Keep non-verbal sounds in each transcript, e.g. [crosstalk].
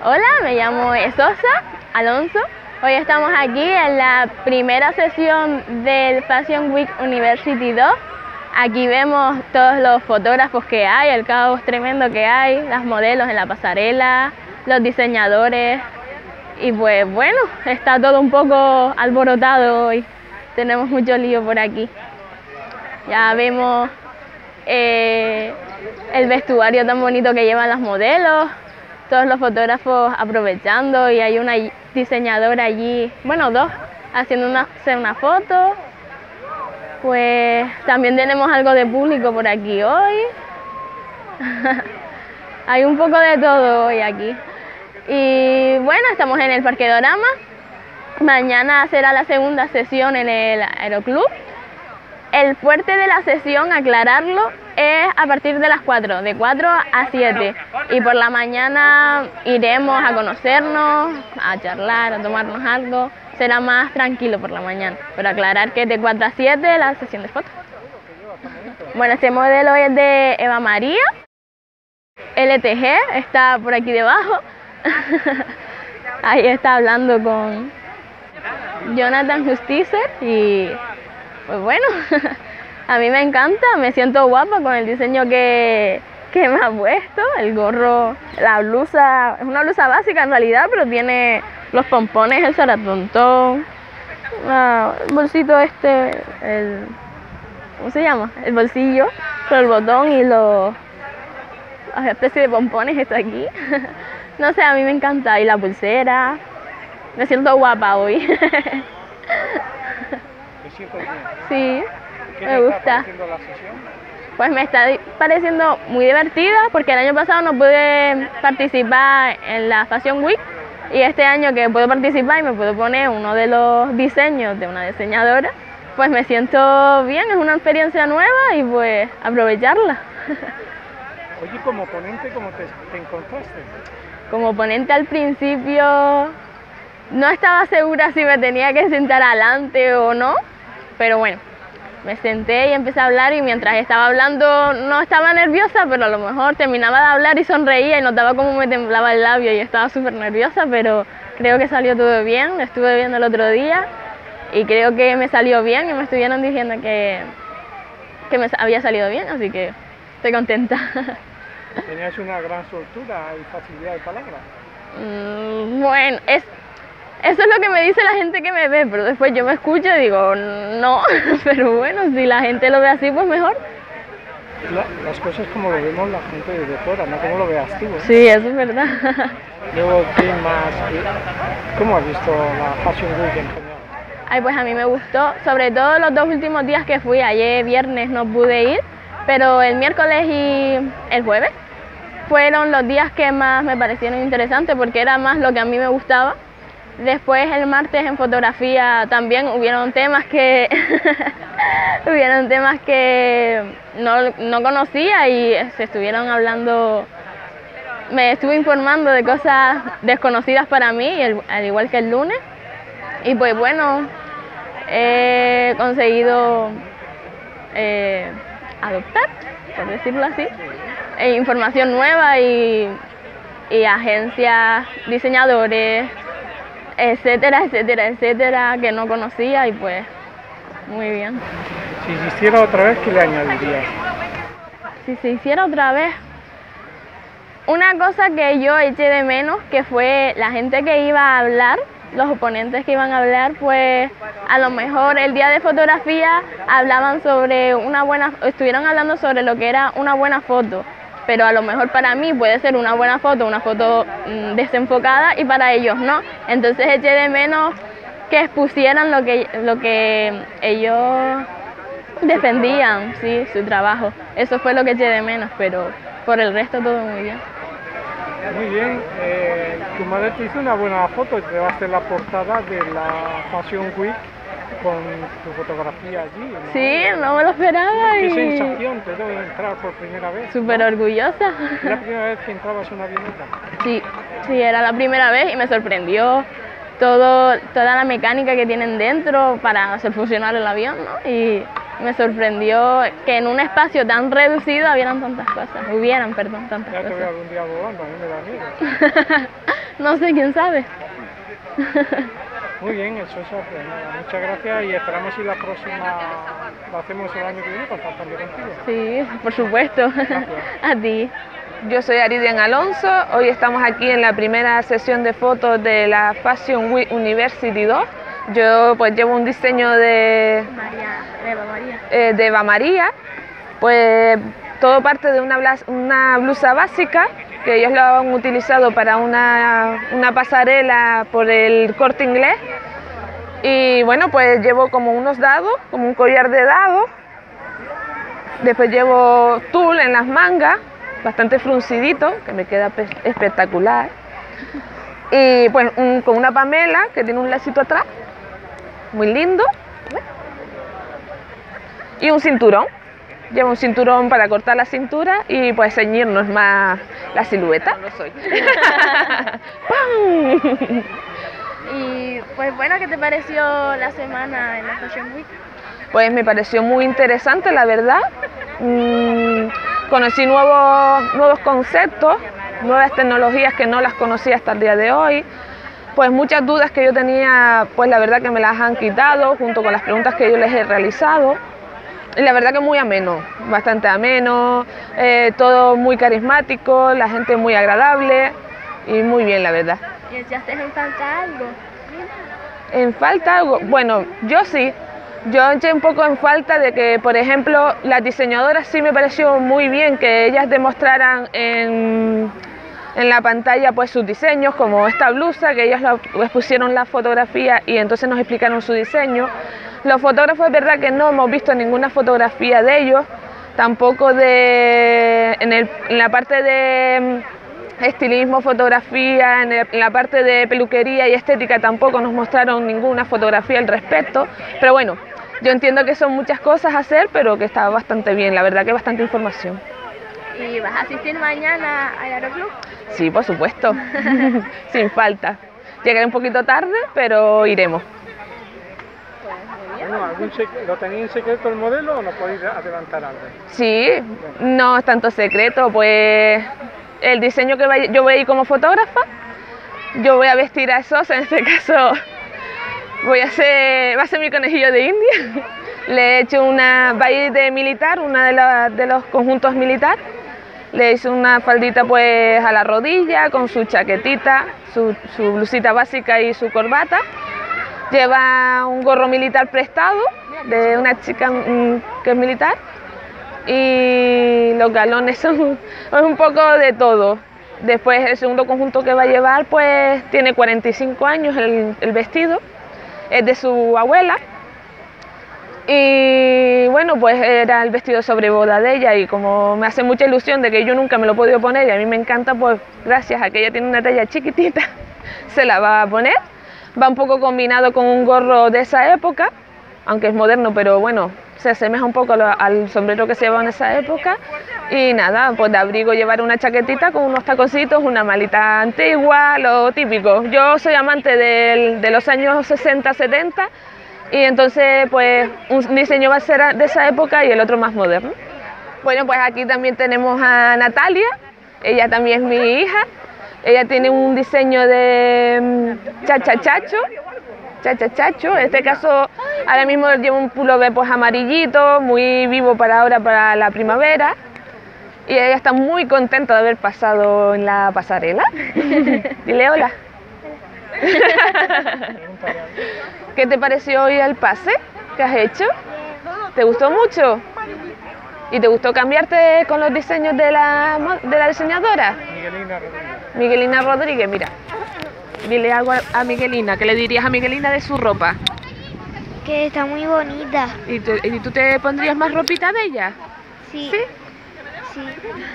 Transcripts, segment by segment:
Hola, me llamo Esosa Alonso. Hoy estamos aquí en la primera sesión del Fashion Week University 2. Aquí vemos todos los fotógrafos que hay, el caos tremendo que hay, las modelos en la pasarela, los diseñadores. Y pues bueno, está todo un poco alborotado hoy. Tenemos mucho lío por aquí. Ya vemos eh, el vestuario tan bonito que llevan las modelos, todos los fotógrafos aprovechando y hay una diseñadora allí, bueno, dos, haciendo una, una foto. Pues también tenemos algo de público por aquí hoy. [laughs] hay un poco de todo hoy aquí. Y bueno, estamos en el Parque Dorama. Mañana será la segunda sesión en el Aeroclub. El fuerte de la sesión, aclararlo, es a partir de las 4, de 4 a 7. Y por la mañana iremos a conocernos, a charlar, a tomarnos algo. Será más tranquilo por la mañana. Pero aclarar que es de 4 a 7 la sesión de fotos. Bueno, este modelo es de Eva María. LTG, está por aquí debajo. [laughs] Ahí está hablando con Jonathan Justicer y pues bueno, [laughs] a mí me encanta, me siento guapa con el diseño que, me ha puesto, el gorro, la blusa, es una blusa básica en realidad, pero tiene los pompones, el zaratontón, el bolsito este, el, ¿cómo se llama? El bolsillo, con el botón y los, las especies de pompones está aquí. [laughs] no sé, a mí me encanta, y la pulsera, me siento guapa hoy. [laughs] Sí, me gusta. Pues me está pareciendo muy divertida porque el año pasado no pude participar en la Fashion Week y este año que puedo participar y me puedo poner uno de los diseños de una diseñadora, pues me siento bien, es una experiencia nueva y pues aprovecharla. [laughs] Oye, como ponente, ¿cómo te, te encontraste? Como ponente al principio no estaba segura si me tenía que sentar adelante o no, pero bueno, me senté y empecé a hablar y mientras estaba hablando no estaba nerviosa, pero a lo mejor terminaba de hablar y sonreía y notaba cómo me temblaba el labio y estaba súper nerviosa, pero creo que salió todo bien, estuve viendo el otro día y creo que me salió bien y me estuvieron diciendo que, que me había salido bien, así que estoy contenta. ¿Tenías una gran soltura y facilidad de palabras? [laughs] Mm, bueno, es, eso es lo que me dice la gente que me ve, pero después yo me escucho y digo, no, [laughs] pero bueno, si la gente lo ve así, pues mejor. las cosas como lo vemos la gente desde fuera, no como lo veas tú. ¿eh? Sí, eso es verdad. [laughs] Luego, ¿qué más? ¿Cómo has visto la Fashion Week en general? Ay, pues a mí me gustó, sobre todo los dos últimos días que fui, ayer viernes no pude ir, pero el miércoles y el jueves fueron los días que más me parecieron interesantes porque era más lo que a mí me gustaba Después el martes en fotografía también hubieron temas que [laughs] hubieron temas que no, conocía y se estuvieron hablando, me estuve informando de cosas desconocidas para mí, al igual que el lunes. Y pues bueno, he conseguido eh, adoptar, por decirlo así, e información nueva y, y agencias, diseñadores, etcétera, etcétera, etcétera, que no conocía y pues muy bien. Si se hiciera otra vez, ¿qué le añadirías? Si se hiciera otra vez, una cosa que yo eché de menos, que fue la gente que iba a hablar, los oponentes que iban a hablar, pues a lo mejor el día de fotografía hablaban sobre una buena, estuvieron hablando sobre lo que era una buena foto pero a lo mejor para mí puede ser una buena foto, una foto mm, desenfocada y para ellos no. Entonces eché de menos que expusieran lo que, lo que ellos defendían, sí, su trabajo. Eso fue lo que eché de menos, pero por el resto todo muy bien. Muy bien, eh, tu madre te hizo una buena foto, te va a hacer la portada de la Fashion Week con tu fotografía allí. Sí, no me lo esperaba. ¿Qué sensación te dio entrar por primera vez? Súper orgullosa. ¿Era la primera vez que entrabas en una avioneta? Sí, sí, era la primera vez y me sorprendió todo, toda la mecánica que tienen dentro para hacer funcionar el avión, ¿no? Y Me sorprendió que en un espacio tan reducido hubieran tantas cosas, hubieran, perdón, tantas Ya te cosas. veo algún día volando, a mí me da miedo. [laughs] no sé, quién sabe. [laughs] Muy bien, eso es pues nada, muchas gracias y esperamos si la próxima la hacemos el año que viene contactando contigo. Sí, por supuesto. [laughs] A ti. Yo soy Aridian Alonso, hoy estamos aquí en la primera sesión de fotos de la Fashion Week University 2. Yo pues llevo un diseño de, María, Eva María. eh, de Eva María, pues todo parte de una blusa básica que ellos lo han utilizado para una, una pasarela por el corte inglés. Y bueno, pues llevo como unos dados, como un collar de dados. Después llevo tul en las mangas, bastante fruncidito, que me queda pe- espectacular. Y pues un- con una pamela que tiene un lacito atrás, muy lindo. Y un cinturón. Llevo un cinturón para cortar la cintura y pues ceñirnos más la silueta. No lo soy. [laughs] ¡Pam! Y pues bueno, ¿qué te pareció la semana en la Fashion Week? Pues me pareció muy interesante, la verdad. Mm, conocí nuevos, nuevos conceptos, nuevas tecnologías que no las conocía hasta el día de hoy. Pues muchas dudas que yo tenía, pues la verdad que me las han quitado junto con las preguntas que yo les he realizado. La verdad que muy ameno, bastante ameno, eh, todo muy carismático, la gente muy agradable y muy bien, la verdad. ¿Y echaste en falta algo? En falta algo, bueno, yo sí. Yo eché un poco en falta de que, por ejemplo, las diseñadoras sí me pareció muy bien que ellas demostraran en, en la pantalla pues sus diseños, como esta blusa, que ellas la- pues, pusieron la fotografía y entonces nos explicaron su diseño. Los fotógrafos es verdad que no hemos visto ninguna fotografía de ellos, tampoco de en, el- en la parte de mm, estilismo, fotografía, en, en la parte de peluquería y estética tampoco nos mostraron ninguna fotografía al respecto, pero bueno, yo entiendo que son muchas cosas a hacer, pero que está bastante bien, la verdad que bastante información. ¿Y vas a asistir mañana al Aeroclub? Sí, por supuesto, [laughs] sin falta. Llegaré un poquito tarde, pero iremos. Bueno, ¿algún ¿lo tenéis en secreto el modelo o nos podéis adelantar algo? Sí, no es tanto secreto, pues el diseño que yo voy a ir como fotógrafa, yo voy a vestir a esos, en este caso voy a hacer, va a ser mi conejillo de India. [laughs] Le he hecho una, va a ir de militar, una de, de los conjuntos militar. Le hice una faldita pues a la rodilla con su chaquetita, su, su blusita básica y su corbata. Lleva un gorro militar prestado de una chica mm, que es militar y los galones [laughs] son un poco de todo. Después el segundo conjunto que va a llevar pues tiene 45 años el, el vestido, es de su abuela y bueno pues era el vestido sobre boda de ella y como me hace mucha ilusión de que yo nunca me lo he podido poner y a mí me encanta pues gracias a que ella tiene una talla chiquitita [laughs] se la va a poner. Va un poco combinado con un gorro de esa época, aunque es moderno, pero bueno, se asemeja un poco al sombrero que se llevaba en esa época. Y nada, pues de abrigo llevar una chaquetita con unos taconcitos, una malita antigua, lo típico. Yo soy amante del- de los años 60, 70 y entonces pues un diseño va a ser de esa época y el otro más moderno. Bueno, pues aquí también tenemos a Natalia, ella también es mi hija. Ella tiene un diseño de mm, chachachacho, chachachacho. En este caso, ahora mismo lleva un pullover pues amarillito, muy vivo para ahora, para la primavera. Y ella está muy contenta de haber pasado en la pasarela. [laughs] Dile hola. [laughs] ¿Qué te pareció hoy el pase que has hecho? ¿Te gustó mucho? ¿Y te gustó cambiarte con los diseños de la, de la diseñadora? Miguelina Rodríguez. Miguelina Rodríguez, mira. Dile algo a- a Miguelina, ¿qué le dirías a Miguelina de su ropa? Que está muy bonita. ¿Y, tú- y tú te pondrías más ropita de ella? Sí. ¿Sí? Sí.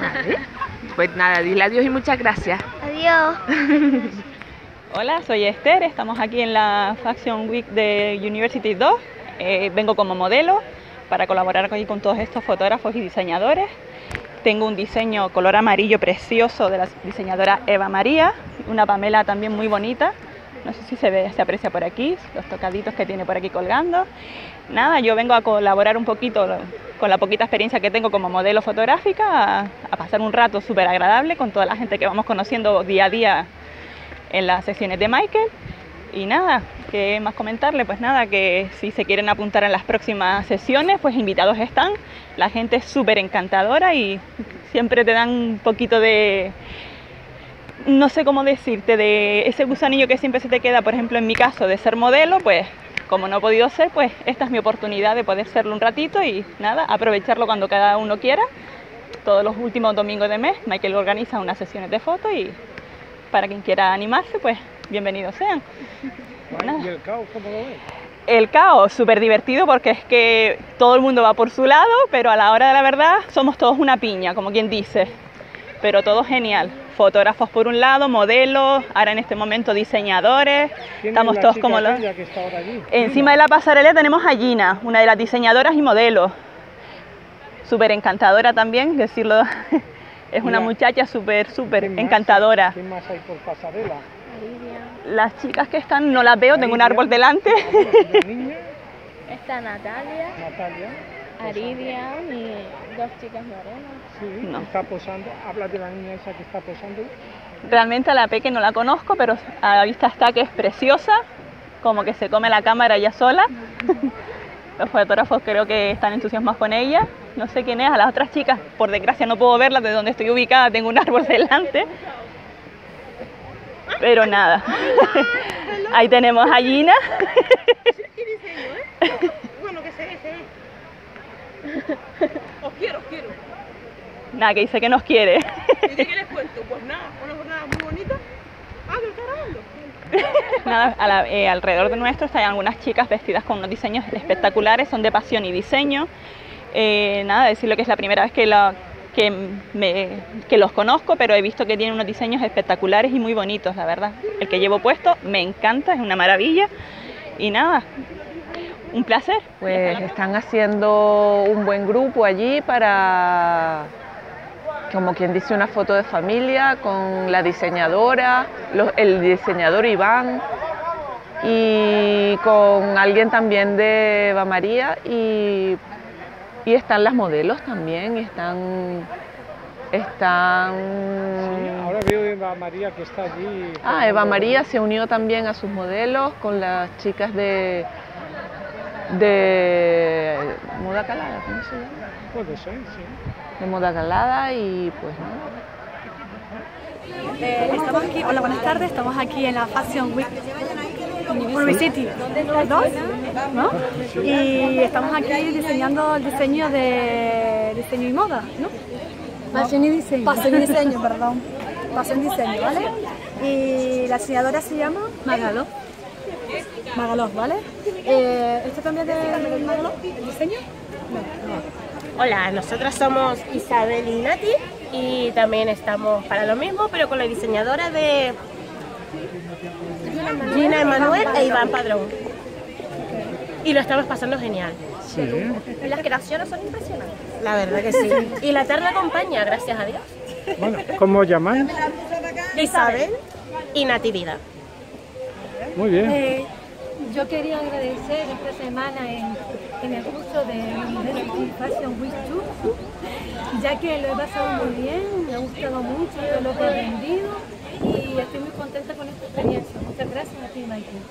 Vale. Pues nada, dile adiós y muchas gracias. Adiós. [laughs] Hola, soy Esther, estamos aquí en la Fashion Week de University 2. Eh, vengo como modelo para colaborar aquí con todos estos fotógrafos y diseñadores. Tengo un diseño color amarillo precioso de la diseñadora Eva María, una Pamela también muy bonita, no sé si se ve, se aprecia por aquí, los tocaditos que tiene por aquí colgando. Nada, yo vengo a colaborar un poquito con la poquita experiencia que tengo como modelo fotográfica, a, pasar un rato súper agradable con toda la gente que vamos conociendo día a día en las sesiones de Michael. Y nada, ¿qué más comentarle? Pues nada, que si se quieren apuntar en las próximas sesiones, pues invitados están. La gente es súper encantadora y siempre te dan un poquito de, no sé cómo decirte, de ese gusanillo que siempre se te queda, por ejemplo, en mi caso, de ser modelo, pues como no he podido ser, pues esta es mi oportunidad de poder serlo un ratito y nada, aprovecharlo cuando cada uno quiera. Todos los últimos domingos de mes, Michael organiza unas sesiones de fotos y para quien quiera animarse, pues bienvenidos sean. ¿Y el caos cómo lo ves? El caos, súper divertido porque es que todo el mundo va por su lado, pero a la hora de la verdad somos todos una piña, como quien dice. Pero todo genial. Fotógrafos por un lado, modelos, ahora en este momento diseñadores. ¿Quién Estamos es todos como los... aquella que está ahora allí? Encima de la pasarela tenemos a Gina, una de las diseñadoras y modelos. Súper encantadora también, decirlo. Es una muchacha súper, súper encantadora. ¿Quién más hay por pasarela? Las chicas que están no las veo, tengo un árbol delante. Está Natalia, Natalia. Aridia y dos chicas morenas. Sí, No. está posando. Habla de la niña esa que está posando. Realmente a la Peque no la conozco, pero a la vista está que es preciosa, como que se come la cámara ella sola. [laughs] Los fotógrafos creo que están entusiasmados con ella. No sé quién es, a las otras chicas, por desgracia no puedo verlas de donde estoy ubicada, tengo un árbol delante. Pero nada. [laughs] Ahí tenemos a Gina. Os quiero, os quiero. Nada, que dice que nos quiere. ¿Y de qué les cuento? Pues nada, una jornada muy bonita. Ah, que está grabando. [laughs] Eh, alrededor de nuestro están algunas chicas vestidas con unos diseños espectaculares, son de pasión y diseño. Eh, nada, decirlo que es la primera vez que, me- que los conozco, pero he visto que tienen unos diseños espectaculares y muy bonitos, la verdad. El que llevo puesto me encanta, es una maravilla. Y nada, un placer. Pues están haciendo un buen grupo allí para, como quien dice, una foto de familia con la diseñadora, los- el diseñador Iván y con alguien también de Eva María y, y están las modelos también, y están... están Ahora veo Eva María que está allí. Ah, Eva María se unió también a sus modelos con las chicas de de moda calada, ¿cómo se llama? Puede ser, sí. De moda calada y pues nada. Eh, estamos aquí, hola, buenas tardes, estamos aquí en la Fashion Week University 2, ¿no? Y estamos aquí diseñando el diseño de diseño y moda, ¿no? Fashion y diseño. Fashion y diseño, perdón. Fashion y diseño, ¿vale? Y la diseñadora se llama Magaló. Magaló, ¿vale? Eh, ¿Esto también de Magaló? ¿El diseño? Hola, nosotras somos Isabel y Nati y también estamos para lo mismo, pero con la diseñadora de Gina Emanuel e Iván Padrón. Y lo estamos pasando genial. Las creaciones son impresionantes. La verdad que sí. Y la tarde acompaña, gracias a Dios. Bueno, ¿cómo llamáis? Isabel y Natividad. Muy bien. Eh, yo quería agradecer esta semana en, el curso de Fashion Week 2, ya que lo he pasado muy bien, me ha gustado mucho todo lo he aprendido y estoy muy contenta con esta experiencia. Muchas gracias a ti, Michael.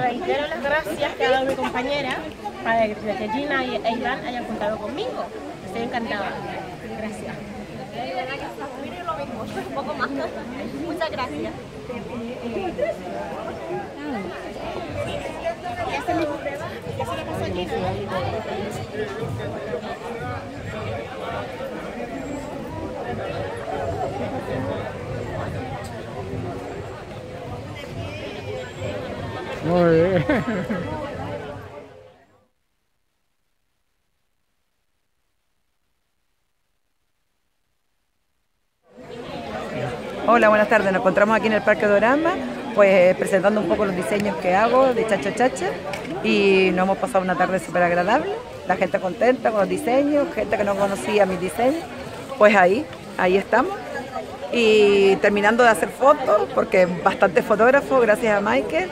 Reitero las gracias que ha dado mi compañera para que Gina e Iván hayan contado conmigo. Estoy encantada. Gracias. Un poco más. Muchas gracias. Muy. [laughs] Hola, buenas tardes. Nos encontramos aquí en el Parque Dorama, pues presentando un poco los diseños que hago de Chacho Chacha y nos hemos pasado una tarde súper agradable. La gente contenta con los diseños, gente que no conocía mis diseños. Pues ahí, ahí estamos. y terminando de hacer fotos, porque bastante fotógrafo, gracias a Michael,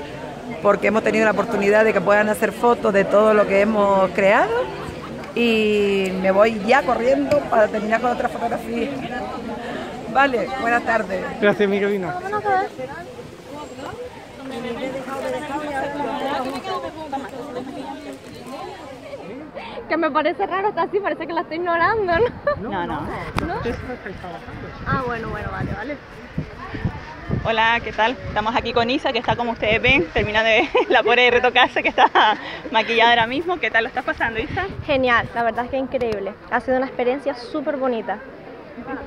porque hemos tenido la oportunidad de que puedan hacer fotos de todo lo que hemos creado y me voy ya corriendo para terminar con otra fotografía. Vale, buenas tardes. Gracias, Miguelina. Que me parece raro estar así, parece que la estoy ignorando, ¿no? No, no. Ah, bueno, bueno, vale, vale. Hola, ¿qué tal? Estamos aquí con Isa, que está como ustedes ven, termina de [laughs] la pobre de retocarse, que está maquillada ahora mismo. ¿Qué tal lo estás pasando, Isa? Genial, la verdad es que increíble. Ha sido una experiencia súper bonita.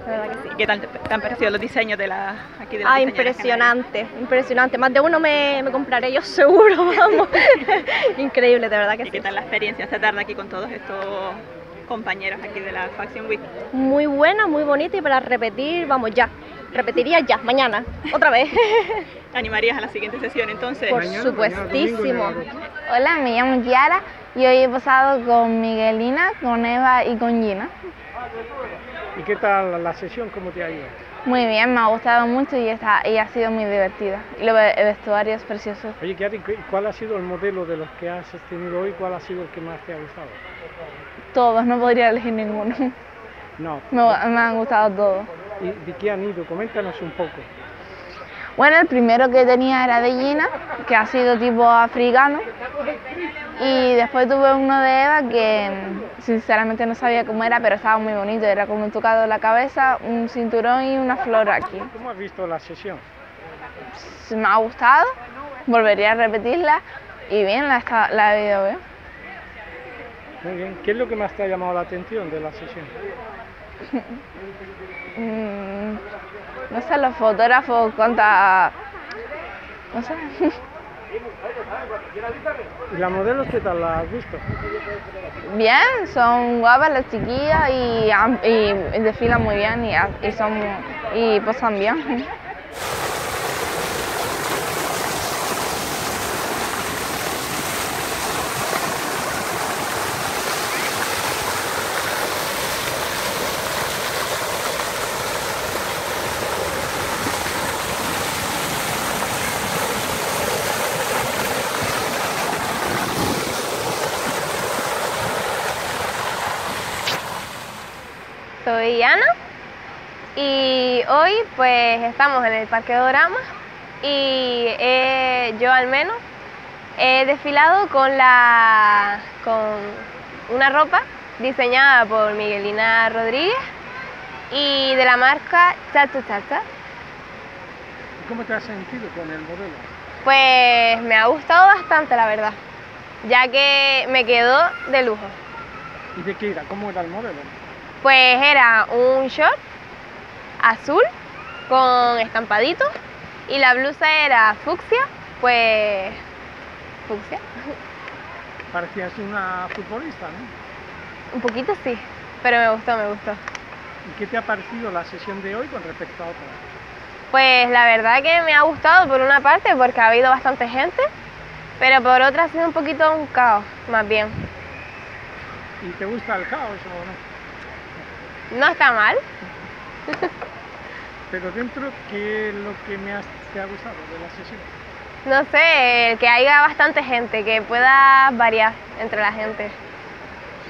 La verdad que sí. ¿Y qué tal te, han parecido los diseños de la aquí de los Ah, impresionante, impresionante. Más de uno me, me compraré yo [laughs] seguro, vamos. [laughs] increíble, de verdad que ¿Y sí. qué tal la experiencia esta tarde aquí con todos estos compañeros aquí de la Faction Week? Muy buena, muy bonita y para repetir, vamos ya. Repetiría ya, mañana, otra vez. [laughs] ¿Te animarías a la siguiente sesión entonces? Por Mañana, supuestísimo. mañana, Hola, me llamo Kiara y hoy he pasado con Miguelina, con Eva y con Gina. ¿Y qué tal la sesión? ¿Cómo te ha ido? Muy bien, me ha gustado mucho y, está, y ha sido muy divertida. Y vestuario es precioso. Oye, Kiara, ¿y cu- ¿cuál ha sido el modelo de los que has tenido hoy? ¿Cuál ha sido el que más te ha gustado? Todos, no podría elegir ninguno. No. Me, me han gustado todos. ¿Y de qué han ido? Coméntanos un poco. Bueno, el primero que tenía era de Gina, que ha sido tipo africano. Y después tuve uno de Eva que sinceramente no sabía cómo era, pero estaba muy bonito. Era como un tocado en la cabeza, un cinturón y una flor aquí. ¿Cómo has visto la sesión? Me ha gustado, volvería a repetirla y bien, la, está- la he ido bien. Muy bien. ¿Qué es lo que más te ha llamado la atención de la sesión? [laughs] Mm, no sé, los fotógrafos, cuánta... No sé. ¿Y las modelos qué tal las has visto? Bien, son guapas las chiquillas y, y desfilan muy bien y, y son y posan bien. Soy Ana y hoy pues estamos en el Parque Dorama y he- yo al menos he desfilado con la con una ropa diseñada por Miguelina Rodríguez y de la marca Chacho Chacha. ¿Y cómo te has sentido con el modelo? Pues me ha gustado bastante la verdad, ya que me quedó de lujo. ¿Y de qué era? ¿Cómo era el modelo? Pues era un short azul con estampaditos y la blusa era fucsia, pues fucsia. Parecías una futbolista, ¿no? Un poquito sí, pero me gustó, me gustó. ¿Y qué te ha parecido la sesión de hoy con respecto a otras? Pues la verdad que me ha gustado por una parte porque ha habido bastante gente, pero por otra ha sido un poquito un caos, más bien. ¿Y te gusta el caos o no? No está mal, [laughs] Pero dentro, ¿qué es lo que me has- te ha gustado de la sesión? no sé, el que haya bastante gente, que pueda variar entre la gente.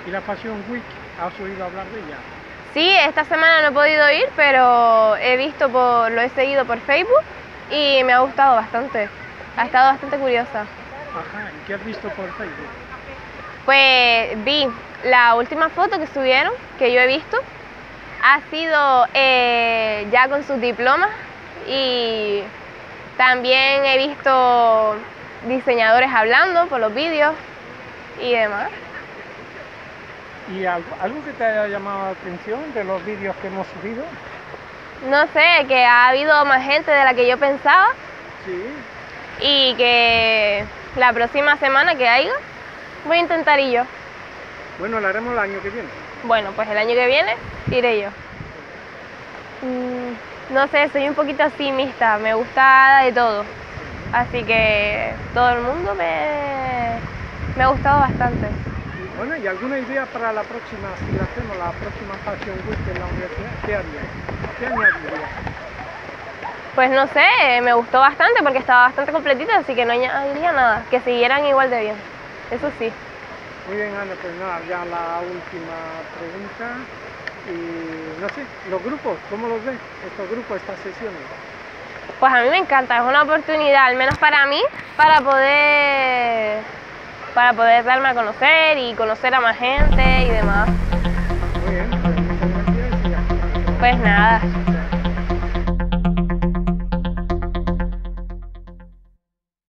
¿Y la Fashion Week? ¿Has oído hablar de ella? Sí, esta semana no he podido ir, pero he visto por, lo he seguido por Facebook y me ha gustado bastante. Ha estado bastante curiosa. Ajá, ¿y qué has visto por Facebook? Pues vi la última foto que subieron, que yo he visto, ha sido eh, ya con sus diplomas y también he visto diseñadores hablando por los vídeos y demás. ¿Y algo, algo que te haya llamado la atención de los vídeos que hemos subido? No sé, que ha habido más gente de la que yo pensaba Sí. y que la próxima semana que haya voy a intentar ir yo. Bueno, lo haremos el año que viene. Bueno, pues el año que viene iré yo. Mm, no sé, soy un poquito así mixta, me gusta de todo. Así que todo el mundo me, me ha gustado bastante. Bueno, ¿y alguna idea para la próxima, si la hacemos, la próxima Fashion Week en la universidad? ¿Qué harías? ¿Qué añadirías? Pues no sé, me gustó bastante porque estaba bastante completita, así que no añadiría nada, que siguieran igual de bien, eso sí. Muy bien, Ana, pues nada, ya la última pregunta. Y no sé, los grupos, ¿cómo los ves? Estos grupos, estas sesiones. Pues a mí me encanta, es una oportunidad, al menos para mí, para poder, para poder darme a conocer y conocer a más gente y demás. Muy bien, pues muchas gracias y ya. Pues nada.